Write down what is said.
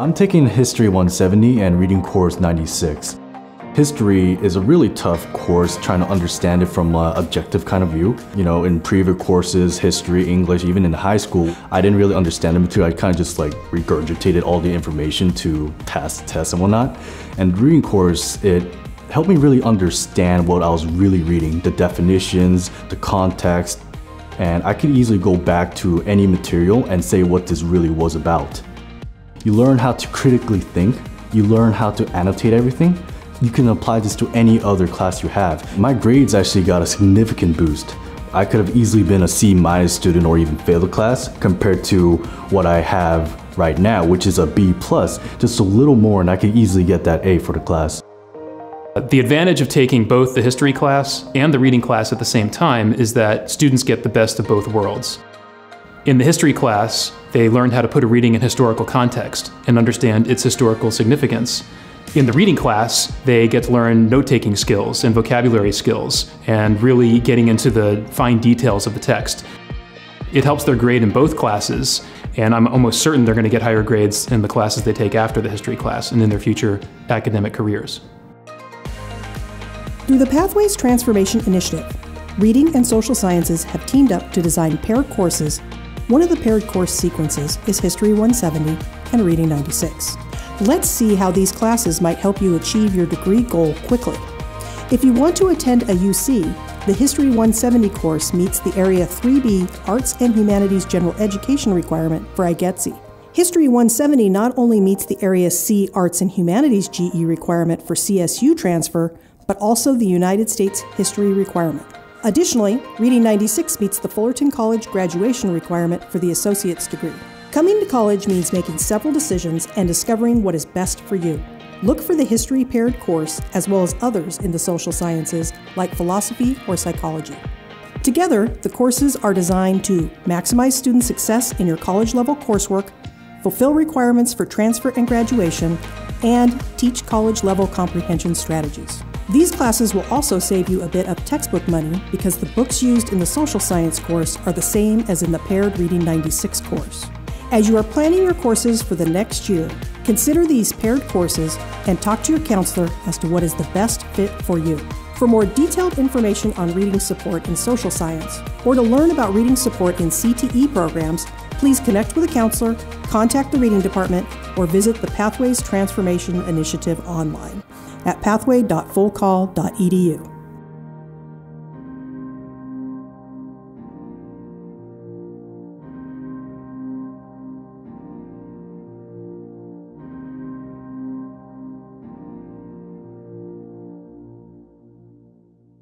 I'm taking History 170 and Reading Course 96. History is a really tough course trying to understand it from an objective kind of view. You know, in previous courses, history, English, even in high school, I didn't really understand the material. I kind of just like regurgitated all the information to pass the test and whatnot. And reading course, it helped me really understand what I was really reading, the definitions, the context, and I could easily go back to any material and say what this really was about. You learn how to critically think, you learn how to annotate everything. You can apply this to any other class you have. My grades actually got a significant boost. I could have easily been a C minus student or even failed the class compared to what I have right now, which is a B plus, just a little more and I could easily get that A for the class. The advantage of taking both the history class and the reading class at the same time is that students get the best of both worlds. In the history class, they learn how to put a reading in historical context and understand its historical significance. In the reading class, they get to learn note-taking skills and vocabulary skills and really getting into the fine details of the text. It helps their grade in both classes, and I'm almost certain they're going to get higher grades in the classes they take after the history class and in their future academic careers. Through the Pathways Transformation Initiative, Reading and Social Sciences have teamed up to design paired courses one of the paired course sequences is History 170 and Reading 96. Let's see how these classes might help you achieve your degree goal quickly. If you want to attend a UC, the History 170 course meets the Area 3B Arts and Humanities General Education requirement for IGETC. History 170 not only meets the Area C Arts and Humanities GE requirement for CSU transfer, but also the United States History requirement. Additionally, Reading 96 meets the Fullerton College graduation requirement for the associate's degree. Coming to college means making several decisions and discovering what is best for you. Look for the history paired course as well as others in the social sciences like philosophy or psychology. Together, the courses are designed to maximize student success in your college level coursework, fulfill requirements for transfer and graduation, and teach college level comprehension strategies. These classes will also save you a bit of textbook money because the books used in the social science course are the same as in the Paired Reading 96 course. As you are planning your courses for the next year, consider these paired courses and talk to your counselor as to what is the best fit for you. For more detailed information on reading support in social science, or to learn about reading support in CTE programs, please connect with a counselor, contact the reading department, or visit the Pathways Transformation Initiative online at pathway.fullcoll.edu.